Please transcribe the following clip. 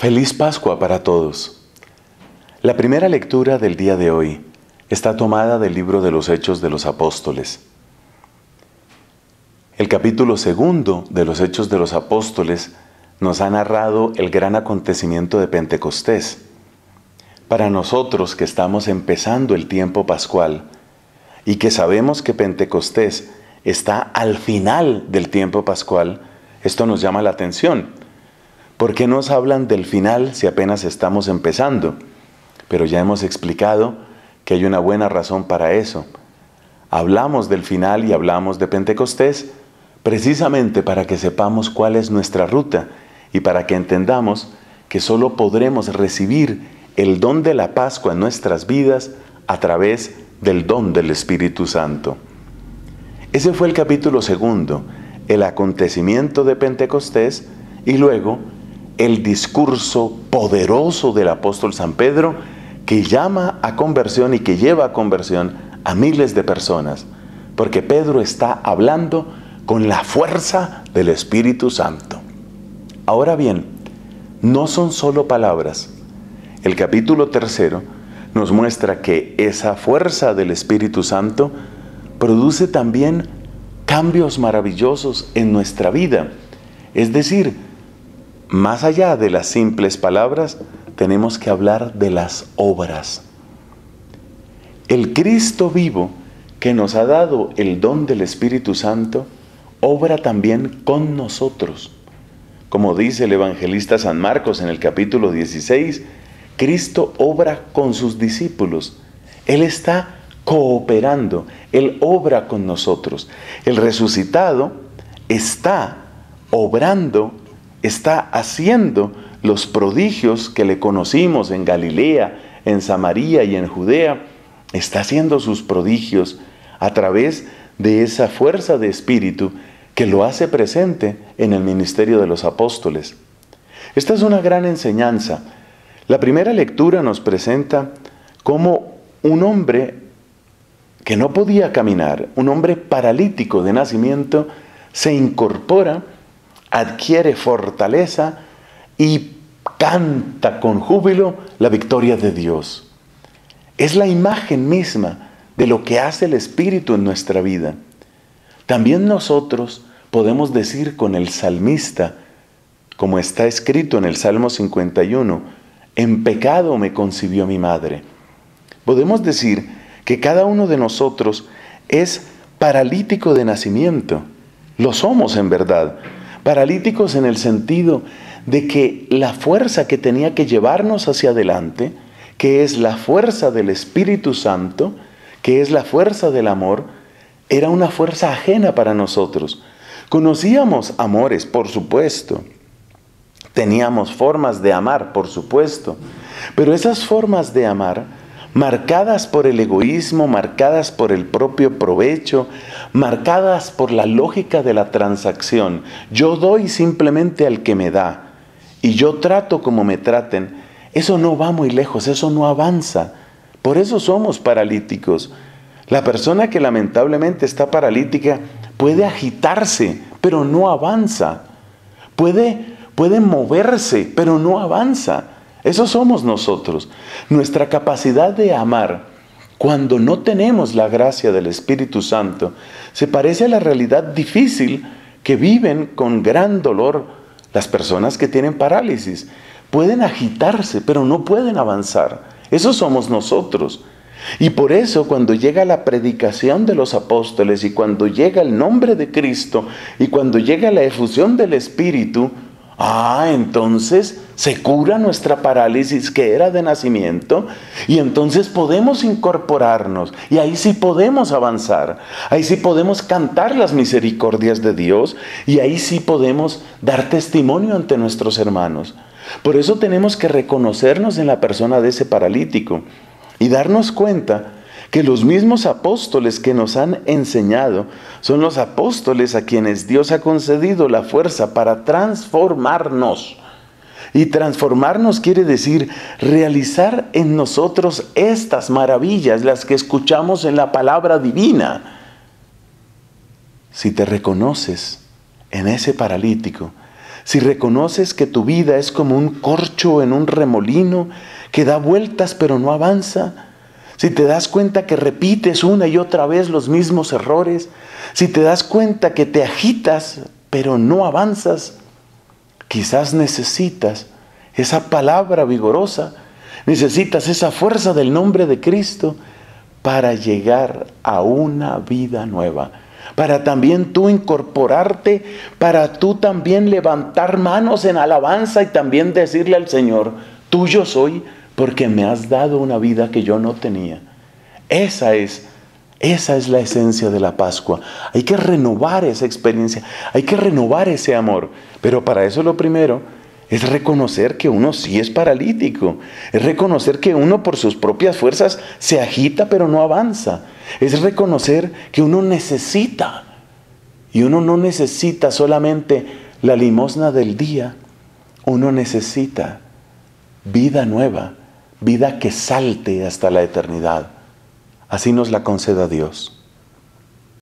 Feliz Pascua para todos. La primera lectura del día de hoy está tomada del libro de los Hechos de los Apóstoles. El capítulo segundo de los Hechos de los Apóstoles nos ha narrado el gran acontecimiento de Pentecostés. Para nosotros que estamos empezando el tiempo pascual y que sabemos que Pentecostés está al final del tiempo pascual, esto nos llama la atención ¿Por qué nos hablan del final si apenas estamos empezando? Pero ya hemos explicado que hay una buena razón para eso. Hablamos del final y hablamos de Pentecostés precisamente para que sepamos cuál es nuestra ruta y para que entendamos que solo podremos recibir el don de la Pascua en nuestras vidas a través del don del Espíritu Santo. Ese fue el capítulo segundo, el acontecimiento de Pentecostés y luego el discurso poderoso del apóstol San Pedro que llama a conversión y que lleva a conversión a miles de personas, porque Pedro está hablando con la fuerza del Espíritu Santo. Ahora bien, no son solo palabras. El capítulo tercero nos muestra que esa fuerza del Espíritu Santo produce también cambios maravillosos en nuestra vida. Es decir, más allá de las simples palabras, tenemos que hablar de las obras. El Cristo vivo que nos ha dado el don del Espíritu Santo, obra también con nosotros. Como dice el evangelista San Marcos en el capítulo 16, Cristo obra con sus discípulos. Él está cooperando, Él obra con nosotros. El resucitado está obrando está haciendo los prodigios que le conocimos en Galilea, en Samaria y en Judea, está haciendo sus prodigios a través de esa fuerza de espíritu que lo hace presente en el ministerio de los apóstoles. Esta es una gran enseñanza. La primera lectura nos presenta cómo un hombre que no podía caminar, un hombre paralítico de nacimiento, se incorpora adquiere fortaleza y canta con júbilo la victoria de Dios. Es la imagen misma de lo que hace el Espíritu en nuestra vida. También nosotros podemos decir con el salmista, como está escrito en el Salmo 51, en pecado me concibió mi madre. Podemos decir que cada uno de nosotros es paralítico de nacimiento. Lo somos en verdad, Paralíticos en el sentido de que la fuerza que tenía que llevarnos hacia adelante, que es la fuerza del Espíritu Santo, que es la fuerza del amor, era una fuerza ajena para nosotros. Conocíamos amores, por supuesto. Teníamos formas de amar, por supuesto. Pero esas formas de amar marcadas por el egoísmo, marcadas por el propio provecho, marcadas por la lógica de la transacción. Yo doy simplemente al que me da y yo trato como me traten. Eso no va muy lejos, eso no avanza. Por eso somos paralíticos. La persona que lamentablemente está paralítica puede agitarse, pero no avanza. Puede, puede moverse, pero no avanza. Eso somos nosotros. Nuestra capacidad de amar cuando no tenemos la gracia del Espíritu Santo se parece a la realidad difícil que viven con gran dolor las personas que tienen parálisis. Pueden agitarse, pero no pueden avanzar. Eso somos nosotros. Y por eso cuando llega la predicación de los apóstoles y cuando llega el nombre de Cristo y cuando llega la efusión del Espíritu, Ah, entonces se cura nuestra parálisis que era de nacimiento y entonces podemos incorporarnos y ahí sí podemos avanzar, ahí sí podemos cantar las misericordias de Dios y ahí sí podemos dar testimonio ante nuestros hermanos. Por eso tenemos que reconocernos en la persona de ese paralítico y darnos cuenta que los mismos apóstoles que nos han enseñado son los apóstoles a quienes Dios ha concedido la fuerza para transformarnos. Y transformarnos quiere decir realizar en nosotros estas maravillas, las que escuchamos en la palabra divina. Si te reconoces en ese paralítico, si reconoces que tu vida es como un corcho en un remolino que da vueltas pero no avanza, si te das cuenta que repites una y otra vez los mismos errores, si te das cuenta que te agitas pero no avanzas, quizás necesitas esa palabra vigorosa, necesitas esa fuerza del nombre de Cristo para llegar a una vida nueva para también tú incorporarte, para tú también levantar manos en alabanza y también decirle al Señor, tuyo soy porque me has dado una vida que yo no tenía. Esa es esa es la esencia de la Pascua. Hay que renovar esa experiencia, hay que renovar ese amor. Pero para eso lo primero es reconocer que uno sí es paralítico, es reconocer que uno por sus propias fuerzas se agita pero no avanza, es reconocer que uno necesita, y uno no necesita solamente la limosna del día, uno necesita vida nueva, vida que salte hasta la eternidad. Así nos la conceda Dios.